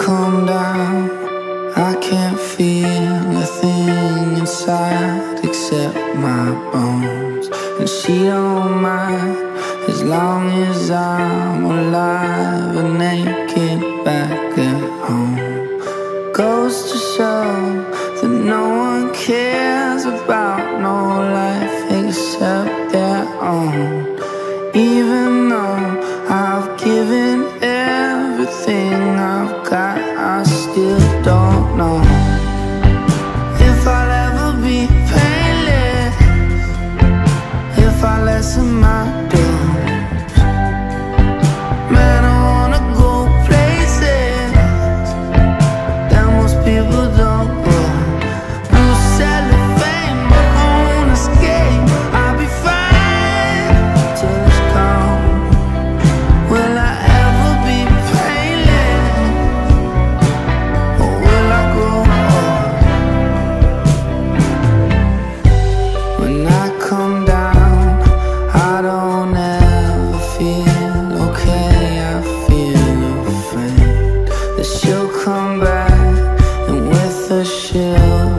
come down. I can't feel a thing inside except my bones. And she don't mind as long as I'm alive and naked back at home. Goes to show that no one cares about no life except their own. Even though come back and with a shield